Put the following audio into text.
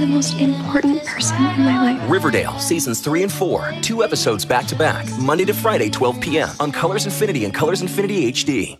the most important person in my life. Riverdale, seasons three and four. Two episodes back to back, Monday to Friday, 12 p.m. on Colors Infinity and Colors Infinity HD.